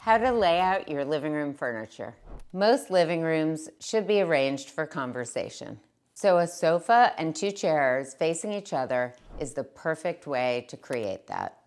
How to lay out your living room furniture. Most living rooms should be arranged for conversation. So a sofa and two chairs facing each other is the perfect way to create that.